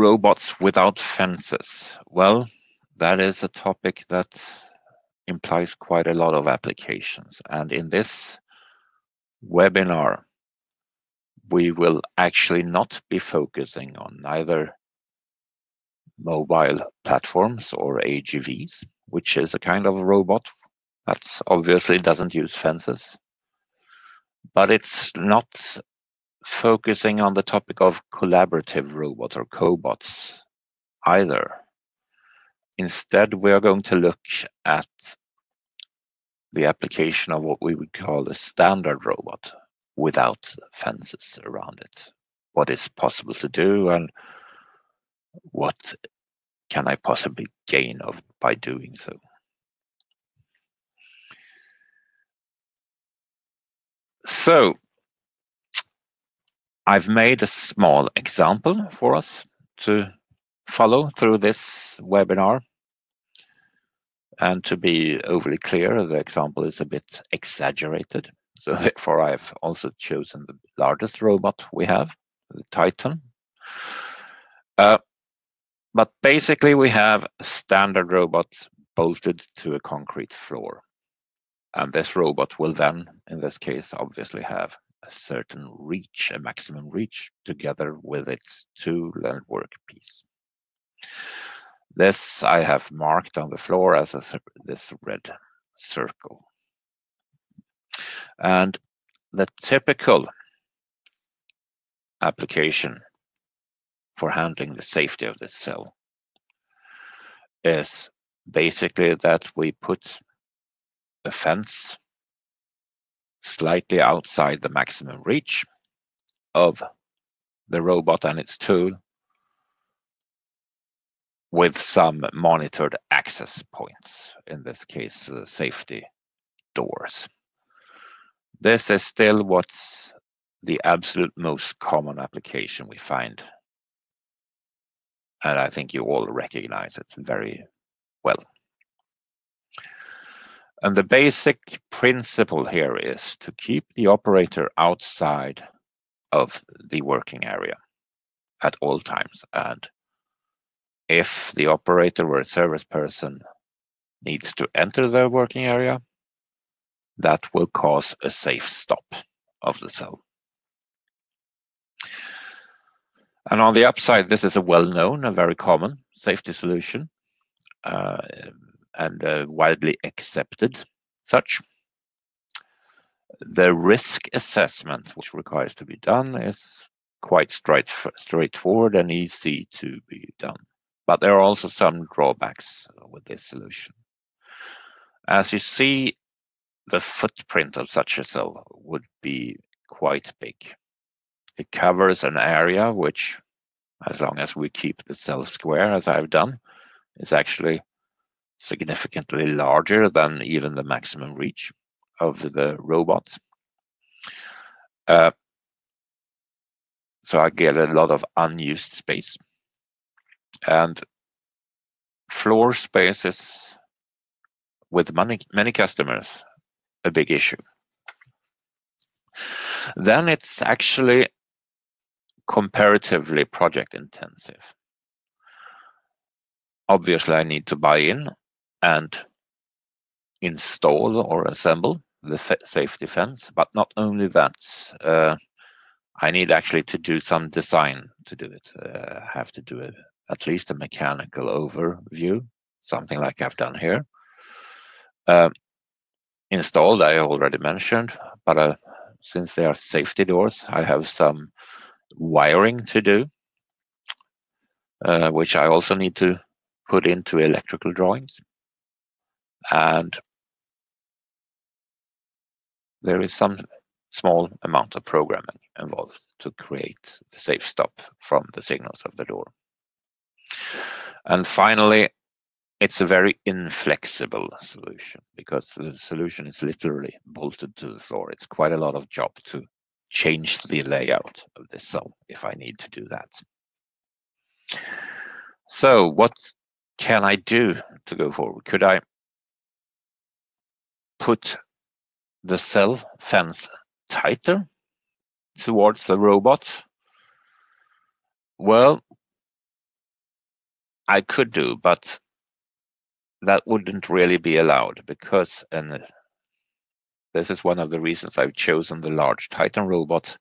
robots without fences. Well, that is a topic that implies quite a lot of applications. And in this webinar, we will actually not be focusing on neither mobile platforms or AGVs, which is a kind of robot that obviously doesn't use fences. But it's not focusing on the topic of collaborative robots or cobots either. Instead, we are going to look at the application of what we would call a standard robot without fences around it. What is possible to do and what can I possibly gain of by doing so? So I've made a small example for us to follow through this webinar. And to be overly clear, the example is a bit exaggerated. So therefore, I've also chosen the largest robot we have, the Titan. Uh, but basically, we have a standard robot bolted to a concrete floor. And this robot will then, in this case, obviously have a certain reach, a maximum reach, together with its two length workpiece. This I have marked on the floor as a, this red circle. And the typical application for handling the safety of this cell is basically that we put a fence slightly outside the maximum reach of the robot and its tool with some monitored access points, in this case, uh, safety doors. This is still what's the absolute most common application we find and I think you all recognize it very well. And the basic principle here is to keep the operator outside of the working area at all times. And if the operator or a service person needs to enter the working area, that will cause a safe stop of the cell. And on the upside, this is a well-known, a very common safety solution, uh, and uh, widely accepted such. The risk assessment which requires to be done is quite straight, straightforward and easy to be done. But there are also some drawbacks with this solution. As you see, the footprint of such a cell would be quite big. It covers an area which, as long as we keep the cell square, as I've done, is actually significantly larger than even the maximum reach of the robots. Uh, so I get a lot of unused space. And floor space is, with many, many customers, a big issue. Then it's actually comparatively project intensive. Obviously, I need to buy in and install or assemble the safety fence, but not only that, uh, I need actually to do some design to do it. Uh, have to do a, at least a mechanical overview, something like I've done here. Uh, installed, I already mentioned, but uh, since they are safety doors, I have some wiring to do, uh, which I also need to put into electrical drawings. And there is some small amount of programming involved to create the safe stop from the signals of the door. And finally, it's a very inflexible solution because the solution is literally bolted to the floor. It's quite a lot of job to change the layout of this cell if I need to do that. So what can I do to go forward? Could I put the cell fence tighter towards the robot? Well, I could do, but that wouldn't really be allowed because, and this is one of the reasons I've chosen the large Titan robot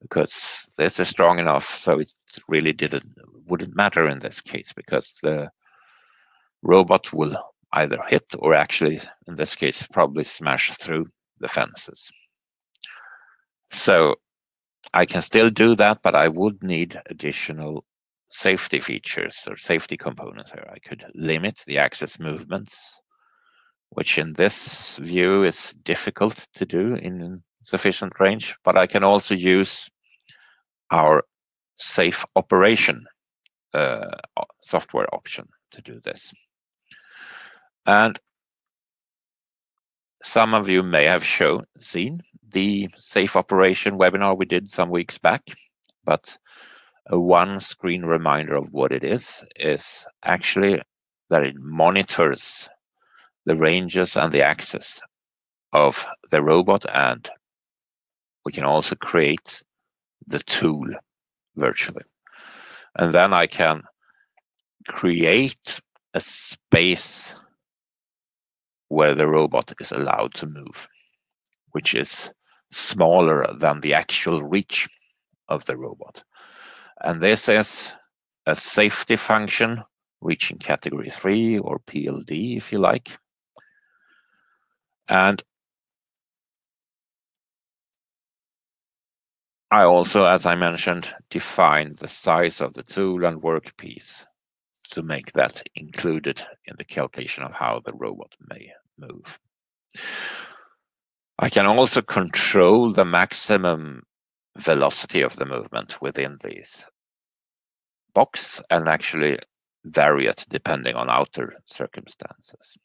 because this is strong enough so it really didn't wouldn't matter in this case because the robot will either hit or actually in this case probably smash through the fences. So I can still do that, but I would need additional safety features or safety components here. I could limit the axis movements, which in this view is difficult to do in sufficient range, but I can also use our safe operation uh, software option to do this. And some of you may have shown seen the safe operation webinar we did some weeks back, but a one screen reminder of what it is is actually that it monitors the ranges and the axis of the robot and we can also create the tool virtually. And then I can create a space where the robot is allowed to move, which is smaller than the actual reach of the robot. And this is a safety function reaching category 3 or PLD if you like. And I also, as I mentioned, define the size of the tool and workpiece to make that included in the calculation of how the robot may move. I can also control the maximum velocity of the movement within this box and actually vary it depending on outer circumstances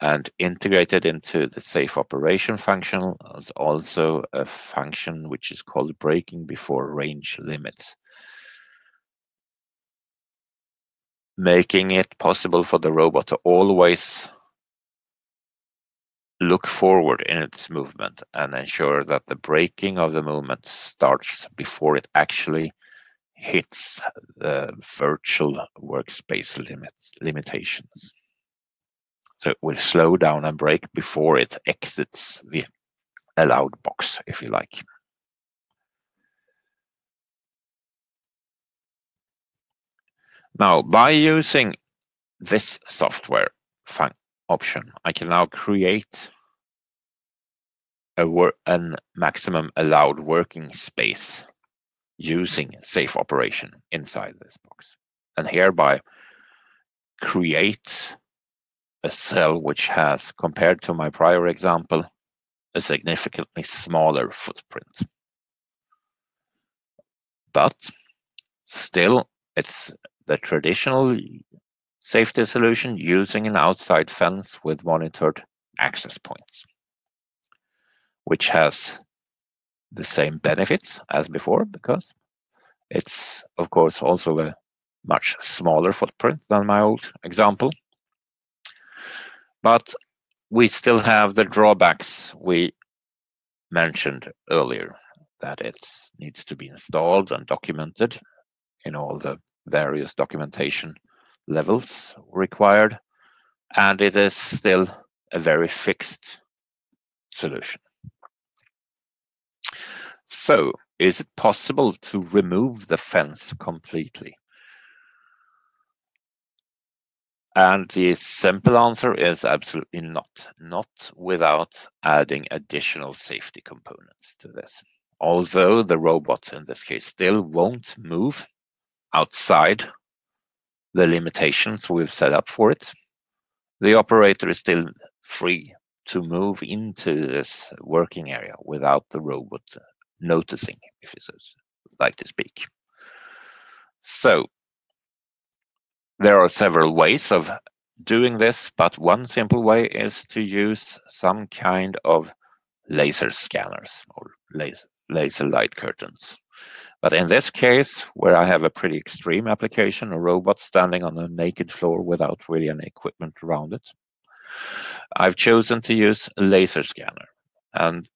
and integrated into the safe operation function is also a function which is called braking before range limits, making it possible for the robot to always look forward in its movement and ensure that the braking of the movement starts before it actually hits the virtual workspace limits limitations. So it will slow down and brake before it exits the allowed box, if you like. Now, by using this software option, I can now create a an maximum allowed working space using safe operation inside this box, and hereby create a cell which has, compared to my prior example, a significantly smaller footprint. But still, it's the traditional safety solution using an outside fence with monitored access points, which has the same benefits as before because it's, of course, also a much smaller footprint than my old example. But we still have the drawbacks we mentioned earlier, that it needs to be installed and documented in all the various documentation levels required, and it is still a very fixed solution. So, is it possible to remove the fence completely? And the simple answer is absolutely not, not without adding additional safety components to this. Although the robot in this case still won't move outside the limitations we've set up for it, the operator is still free to move into this working area without the robot noticing, if you like to speak. So there are several ways of doing this, but one simple way is to use some kind of laser scanners or laser, laser light curtains. But in this case, where I have a pretty extreme application, a robot standing on a naked floor without really any equipment around it, I've chosen to use a laser scanner. And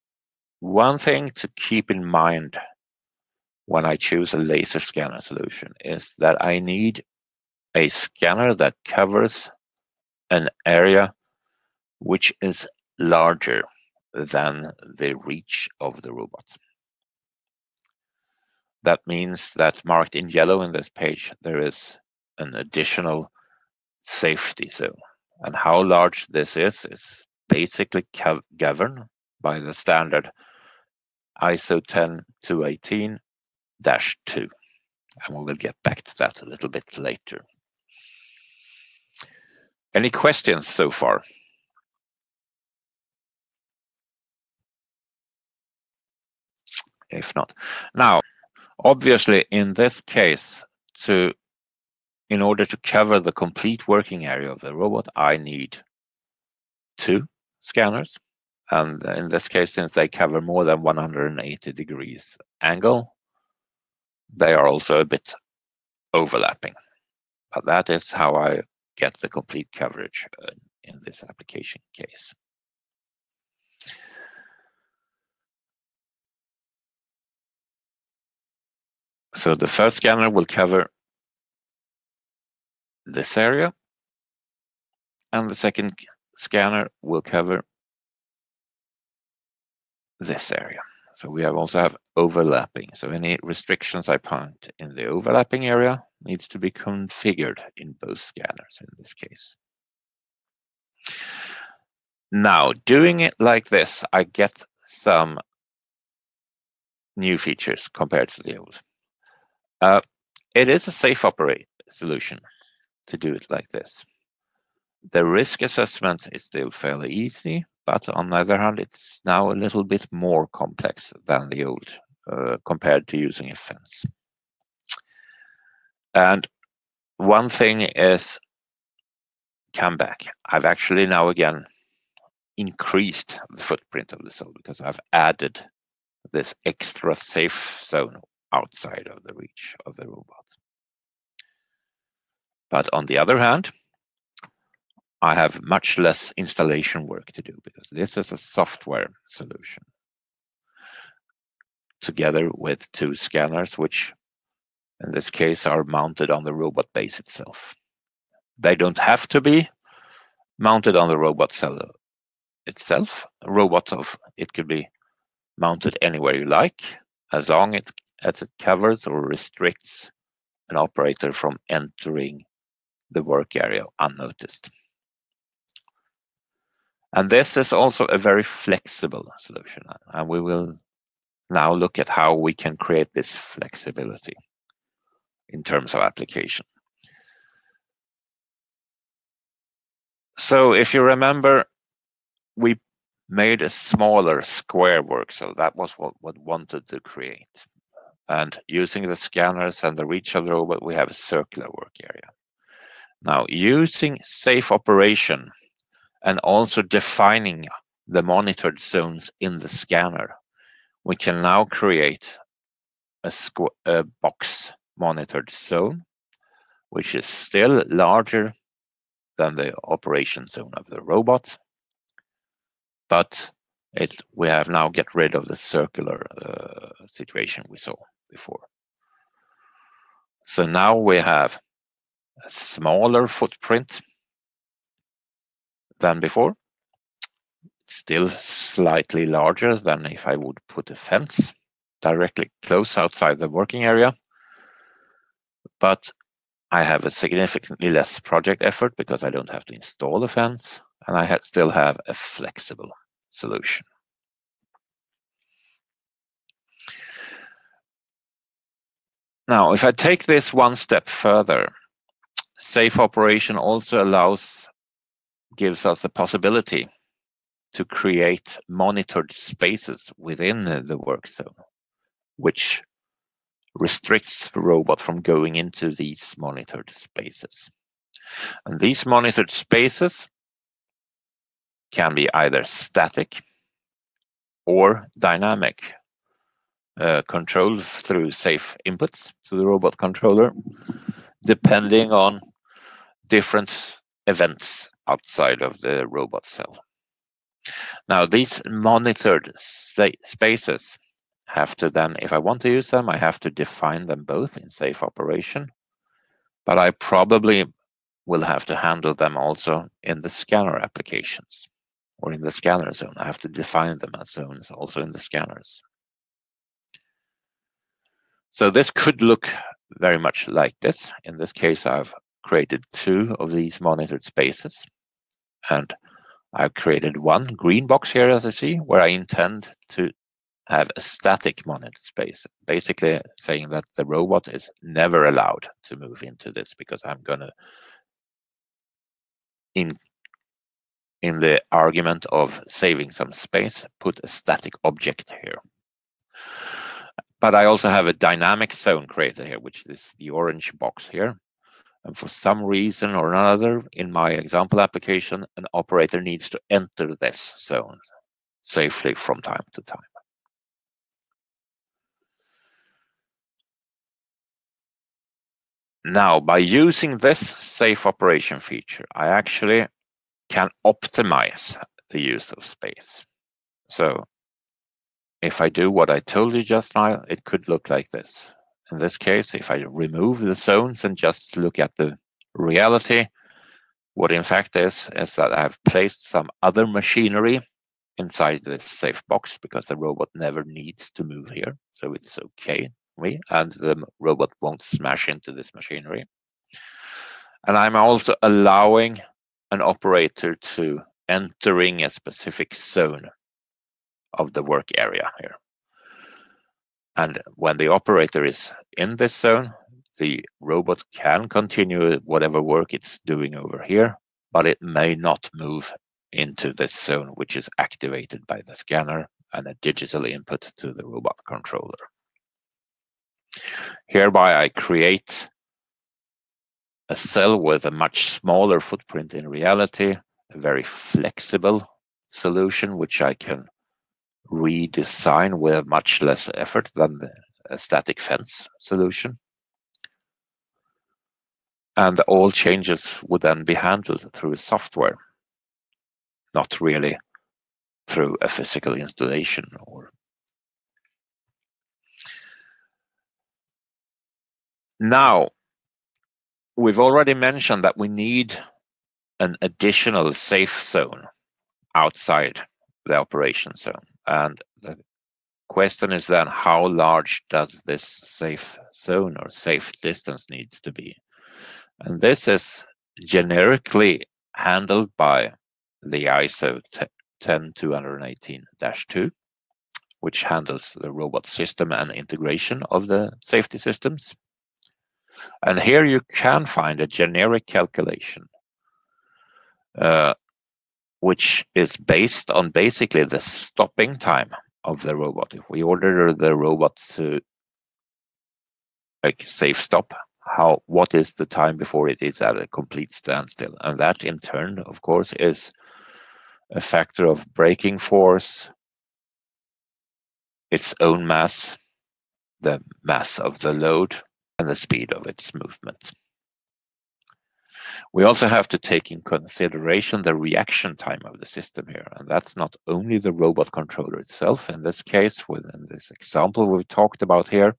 one thing to keep in mind when I choose a laser scanner solution is that I need a scanner that covers an area which is larger than the reach of the robot. That means that marked in yellow in this page, there is an additional safety zone. And how large this is, is basically governed by the standard ISO 10218-2. And we will get back to that a little bit later. Any questions so far? If not. Now, obviously, in this case, to in order to cover the complete working area of the robot, I need two scanners. And in this case, since they cover more than 180 degrees angle, they are also a bit overlapping. But that is how I get the complete coverage uh, in this application case. So the first scanner will cover this area, and the second scanner will cover this area. So we have also have overlapping. So any restrictions I point in the overlapping area needs to be configured in both scanners in this case. Now, doing it like this, I get some new features compared to the old. Uh, it is a safe operate solution to do it like this. The risk assessment is still fairly easy but on the other hand, it's now a little bit more complex than the old uh, compared to using a fence. And one thing is come back. I've actually now again increased the footprint of the cell because I've added this extra safe zone outside of the reach of the robot. But on the other hand, I have much less installation work to do because this is a software solution together with two scanners, which in this case are mounted on the robot base itself. They don't have to be mounted on the robot cell itself. A robot of it could be mounted anywhere you like, as long as it covers or restricts an operator from entering the work area unnoticed. And this is also a very flexible solution. And we will now look at how we can create this flexibility in terms of application. So if you remember, we made a smaller square work cell. That was what we wanted to create. And using the scanners and the reach of the robot, we have a circular work area. Now, using safe operation and also defining the monitored zones in the scanner. We can now create a, a box monitored zone, which is still larger than the operation zone of the robot, but it, we have now get rid of the circular uh, situation we saw before. So now we have a smaller footprint than before. Still slightly larger than if I would put a fence directly close outside the working area. But I have a significantly less project effort because I don't have to install a fence and I still have a flexible solution. Now, if I take this one step further, safe operation also allows gives us a possibility to create monitored spaces within the work zone, which restricts the robot from going into these monitored spaces. And these monitored spaces can be either static or dynamic, uh, controlled through safe inputs to the robot controller, depending on different events outside of the robot cell. Now, these monitored spaces have to then, if I want to use them, I have to define them both in safe operation but I probably will have to handle them also in the scanner applications or in the scanner zone. I have to define them as zones also in the scanners. So this could look very much like this. In this case, I've created two of these monitored spaces and I've created one green box here as I see where I intend to have a static monitored space, basically saying that the robot is never allowed to move into this because I'm going to in in the argument of saving some space, put a static object here. But I also have a dynamic zone created here, which is the orange box here. And for some reason or another, in my example application, an operator needs to enter this zone safely from time to time. Now, by using this safe operation feature, I actually can optimize the use of space. So if I do what I told you just now, it could look like this. In this case, if I remove the zones and just look at the reality, what in fact is, is that I've placed some other machinery inside this safe box because the robot never needs to move here. So it's okay me, and the robot won't smash into this machinery. And I'm also allowing an operator to entering a specific zone of the work area here. And when the operator is in this zone, the robot can continue whatever work it's doing over here, but it may not move into this zone, which is activated by the scanner and a digital input to the robot controller. Hereby I create a cell with a much smaller footprint in reality, a very flexible solution which I can redesign with much less effort than the, a static fence solution. And all changes would then be handled through software, not really through a physical installation or Now, we've already mentioned that we need an additional safe zone outside the operation zone. And the question is then how large does this safe zone or safe distance needs to be? And this is generically handled by the ISO 10218-2, which handles the robot system and integration of the safety systems. And here you can find a generic calculation, uh, which is based on basically the stopping time of the robot. If we order the robot to like safe stop, how what is the time before it is at a complete standstill? And that in turn, of course, is a factor of braking force, its own mass, the mass of the load, and the speed of its movement. We also have to take in consideration the reaction time of the system here, and that's not only the robot controller itself. In this case, within this example we've talked about here,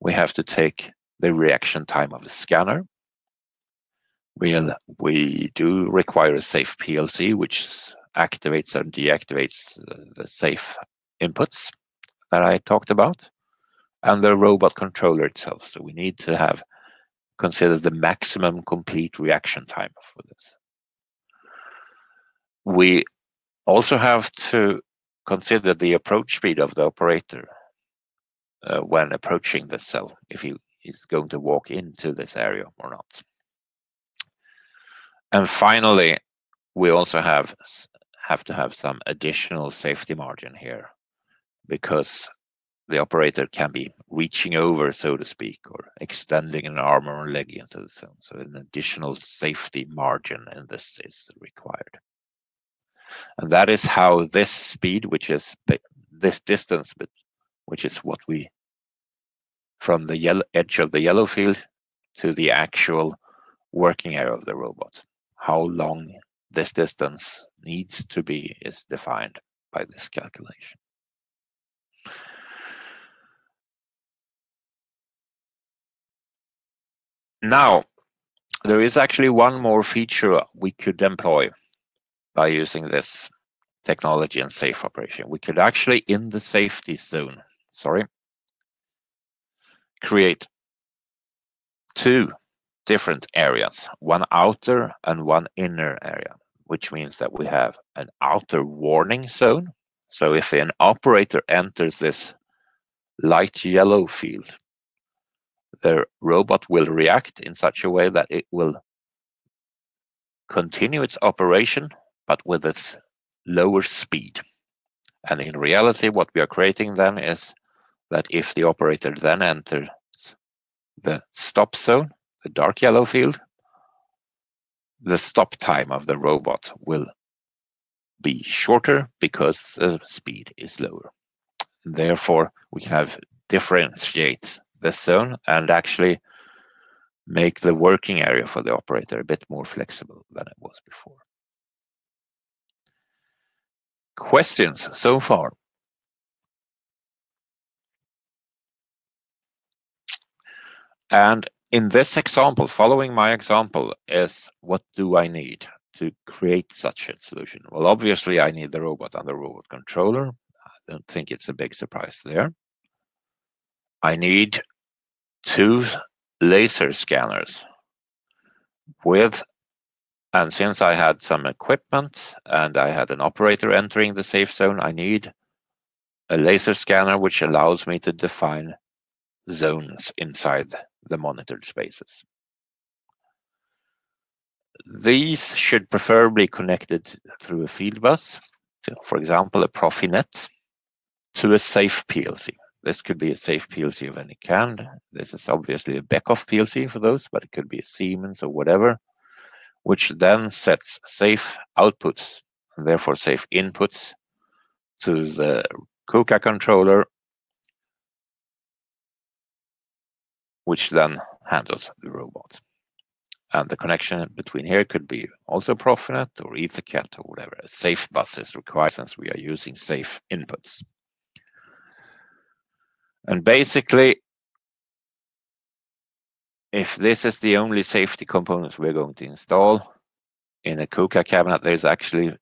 we have to take the reaction time of the scanner. We'll, we do require a safe PLC, which activates and deactivates uh, the safe inputs that I talked about and the robot controller itself. So we need to have consider the maximum complete reaction time for this. We also have to consider the approach speed of the operator uh, when approaching the cell, if he is going to walk into this area or not. And finally, we also have have to have some additional safety margin here because the operator can be reaching over, so to speak, or extending an arm or a leg into the zone. So an additional safety margin in this is required. And that is how this speed, which is this distance, which is what we from the yellow edge of the yellow field to the actual working area of the robot. How long this distance needs to be is defined by this calculation. Now, there is actually one more feature we could employ by using this technology and safe operation. We could actually, in the safety zone, sorry, create two different areas, one outer and one inner area, which means that we have an outer warning zone. So if an operator enters this light yellow field, the robot will react in such a way that it will continue its operation, but with its lower speed. And in reality, what we are creating then is that if the operator then enters the stop zone, the dark yellow field, the stop time of the robot will be shorter because the speed is lower. Therefore, we have differentiate the zone and actually make the working area for the operator a bit more flexible than it was before. Questions so far? And in this example, following my example is what do I need to create such a solution? Well, obviously I need the robot and the robot controller. I don't think it's a big surprise there. I need two laser scanners with and since I had some equipment and I had an operator entering the safe zone, I need a laser scanner which allows me to define zones inside the monitored spaces. These should preferably connected through a field bus, for example, a Profinet, to a safe PLC. This could be a safe PLC of any kind. This is obviously a Beckhoff PLC for those, but it could be a Siemens or whatever, which then sets safe outputs and therefore safe inputs to the KUKA controller, which then handles the robot. And the connection between here could be also Profinet or EtherCAT or whatever. Safe bus is required since we are using safe inputs. And basically, if this is the only safety components we're going to install in a KUKA cabinet, there's actually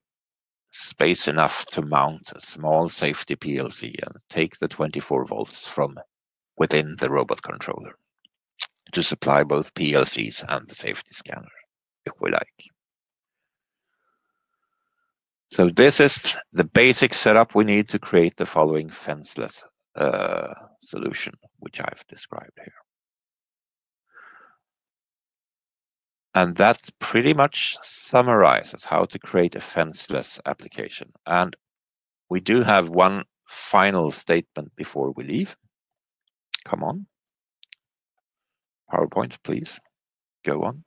space enough to mount a small safety PLC and take the 24 volts from within the robot controller to supply both PLCs and the safety scanner, if we like. So this is the basic setup we need to create the following fenceless uh, solution, which I've described here. And that pretty much summarizes how to create a fenceless application. And we do have one final statement before we leave. Come on. PowerPoint, please. Go on.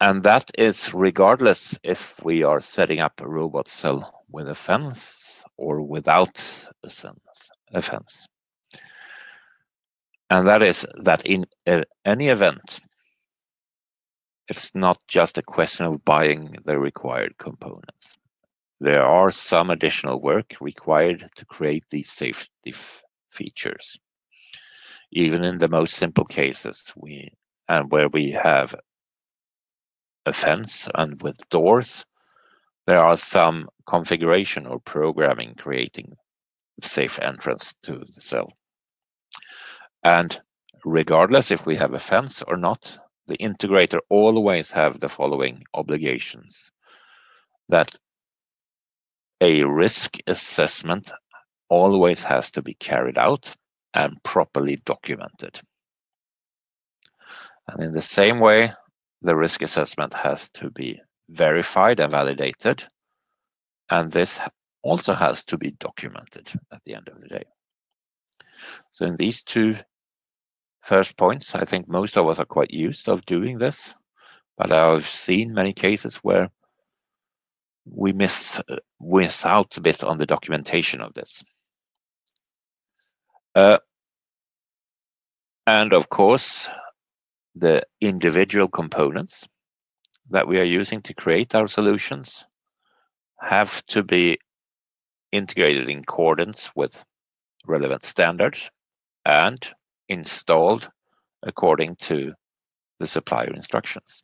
And that is regardless if we are setting up a robot cell with a fence or without a fence. And that is that in uh, any event, it's not just a question of buying the required components. There are some additional work required to create these safety features. Even in the most simple cases, we and where we have a fence and with doors, there are some configuration or programming creating safe entrance to the cell. And regardless if we have a fence or not, the integrator always have the following obligations that a risk assessment always has to be carried out and properly documented. And in the same way, the risk assessment has to be verified and validated. And this also has to be documented at the end of the day. So in these two first points, I think most of us are quite used of doing this, but I've seen many cases where we miss, uh, miss out a bit on the documentation of this. Uh, and of course, the individual components that we are using to create our solutions have to be integrated in accordance with relevant standards and installed according to the supplier instructions.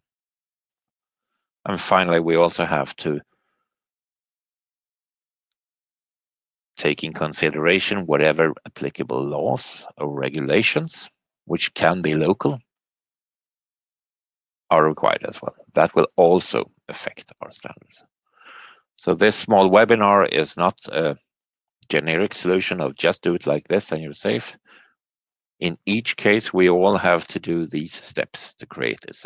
And finally, we also have to take in consideration whatever applicable laws or regulations, which can be local, are required as well. That will also affect our standards. So this small webinar is not a generic solution of just do it like this and you're safe. In each case, we all have to do these steps to create this